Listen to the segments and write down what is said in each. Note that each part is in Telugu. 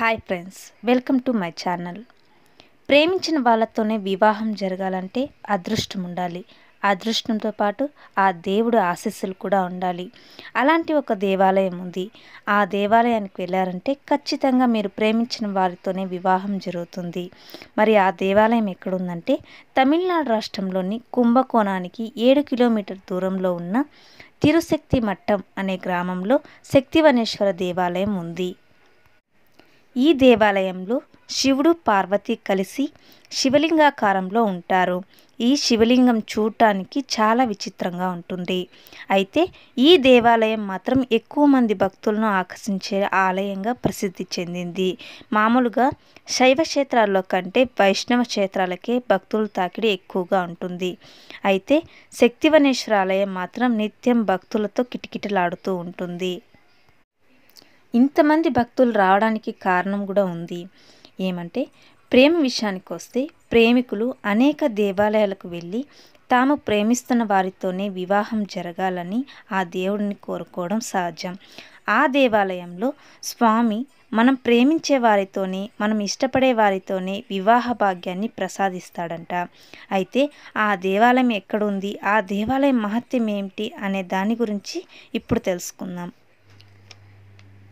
Hi friends welcome to my channel ప్రేమించిన వాళ్ళతోనే వివాహం జరగాలంటే అదృష్టం ఉండాలి. అదృష్టంతో పాటు ఆ దేవుడు ఆశీస్సులు కూడా ఉండాలి. అలాంటి ఒక దేవాలయం ఉంది. ఆ దేవాలయానికి వెళ్ళారంటే ఖచ్చితంగా మీరు ప్రేమించిన వారితోనే వివాహం జరుగుతుంది. మరి ఆ దేవాలయం ఎక్కడుందంటే తమిళనాడు రాష్ట్రంలోని కుంభకోణానికి ఏడు కిలోమీటర్ దూరంలో ఉన్న తిరుశక్తి మట్టం అనే గ్రామంలో శక్తివనేశ్వర దేవాలయం ఉంది. ఈ దేవాలయంలో శివుడు పార్వతి కలిసి శివలింగాకారంలో ఉంటారు. ఈ శివలింగం చూడటానికి చాలా విచిత్రంగా ఉంటుంది. అయితే ఈ దేవాలయం మాత్రం ఎక్కువ మంది భక్తులను ఆకర్షించే ఆలయంగా ప్రసిద్ధి చెందింది. మామూలుగా శైవ క్షేత్రాల్లో కంటే వైష్ణవ క్షేత్రాలకే భక్తుల తాకిడి ఎక్కువగా ఉంటుంది. అయితే శక్తివనేశ్వర ఆలయం మాత్రం నిత్యం భక్తులతో కిటకిటలాడుతూ ఉంటుంది. ఇంతమంది భక్తులు రావడానికి కారణం కూడా ఉంది. ఏమంటే ప్రేమ విషయానికి వస్తే ప్రేమికులు అనేక దేవాలయాలకు వెళ్ళి తాము ప్రేమిస్తున్న వారితోనే వివాహం జరగాలని ఆ దేవుడిని కోరుకోవడం సహజం ఆ దేవాలయంలో స్వామి మనం ప్రేమించే వారితోనే మనం ఇష్టపడే వారితోనే వివాహ భాగ్యాన్ని ప్రసాదిస్తాడంట. అయితే ఆ దేవాలయం ఎక్కడుంది ఆ దేవాలయం మహత్యం ఏమిటి? అనే దాని గురించి ఇప్పుడు తెలుసుకుందాం.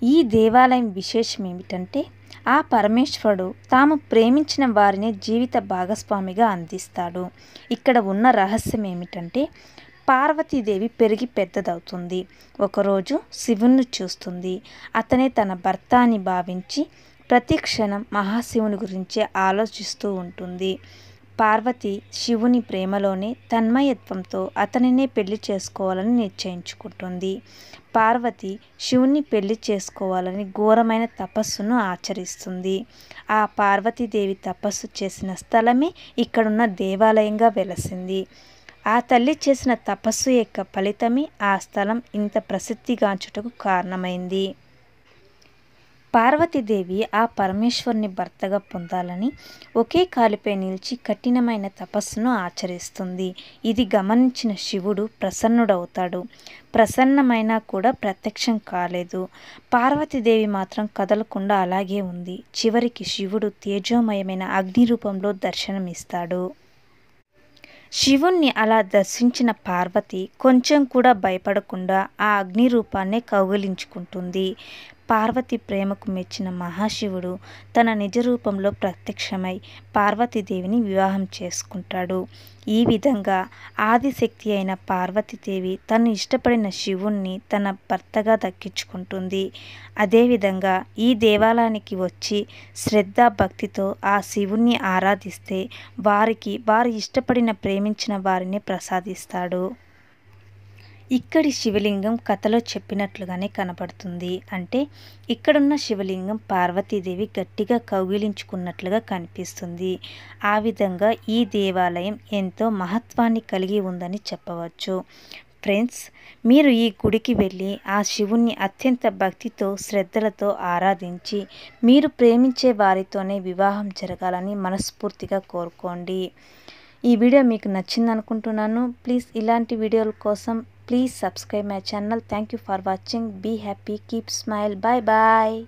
ఈ దేవాలయం విశేషం ఏమిటంటే ఆ పరమేశ్వరుడు తాము ప్రేమించిన వారిని జీవిత భాగస్వామిగా అందిస్తాడు. ఇక్కడ ఉన్న రహస్యం ఏమిటంటే పార్వతీదేవి పెరిగి పెద్దదవుతుంది. ఒకరోజు శివుణ్ణి చూస్తుంది. అతనే తన భర్త అని భావించి ప్రతి క్షణం మహాశివుని గురించే ఆలోచిస్తూ ఉంటుంది. పార్వతి శివుని ప్రేమలోనే తన్మయత్వంతో అతనినే పెళ్ళి చేసుకోవాలని నిశ్చయించుకుంటుంది. పార్వతి శివుని పెళ్ళి చేసుకోవాలని ఘోరమైన తపస్సును ఆచరిస్తుంది. ఆ పార్వతీదేవి తపస్సు చేసిన స్థలమే ఇక్కడున్న దేవాలయంగా వెలసింది. ఆ తల్లి చేసిన తపస్సు యొక్క ఫలితమే ఆ స్థలం ఇంత ప్రసిద్ధిగాంచుటకు కారణమైంది. పార్వతీదేవి ఆ పరమేశ్వరుని భర్తగా పొందాలని ఒకే కాలిపై నిలిచి కఠినమైన తపస్సును ఆచరిస్తుంది. ఇది గమనించిన శివుడు ప్రసన్నుడవుతాడు. ప్రసన్నమైనా కూడా ప్రత్యక్షం కాలేదు. పార్వతీదేవి మాత్రం కదలకుండా అలాగే ఉంది. చివరికి శివుడు తేజోమయమైన అగ్ని రూపంలో దర్శనమిస్తాడు. శివుణ్ణి అలా దర్శించిన పార్వతి కొంచెం కూడా భయపడకుండా ఆ అగ్ని రూపాన్నే కౌగిలించుకుంటుంది. పార్వతి ప్రేమకు మెచ్చిన మహాశివుడు తన నిజ రూపంలో ప్రత్యక్షమై పార్వతీదేవిని వివాహం చేసుకుంటాడు. ఈ విధంగా ఆదిశక్తి అయిన పార్వతీదేవి తను ఇష్టపడిన శివుణ్ణి తన భర్తగా దక్కించుకుంటుంది. అదేవిధంగా ఈ దేవాలయానికి వచ్చి శ్రద్ధ భక్తితో ఆ శివుణ్ణి ఆరాధిస్తే వారికి వారు ఇష్టపడిన ప్రేమించిన వారిని ప్రసాదిస్తాడు. ఇక్కడి శివలింగం కథలో చెప్పినట్లుగానే కనపడుతుంది. అంటే ఇక్కడున్న శివలింగం పార్వతీదేవి గట్టిగా కౌగిలించుకున్నట్లుగా కనిపిస్తుంది. ఆ విధంగా ఈ దేవాలయం ఎంతో మహత్వాన్ని కలిగి ఉందని చెప్పవచ్చు. ఫ్రెండ్స్ మీరు ఈ గుడికి వెళ్ళి ఆ శివుణ్ణి అత్యంత భక్తితో శ్రద్ధలతో ఆరాధించి మీరు ప్రేమించే వారితోనే వివాహం జరగాలని మనస్ఫూర్తిగా కోరుకోండి. ఈ వీడియో మీకు నచ్చింది అనుకుంటున్నాను ప్లీజ్ ఇలాంటి వీడియోల కోసం Please subscribe my channel. Thank you for watching. Be happy. Keep smile. Bye bye.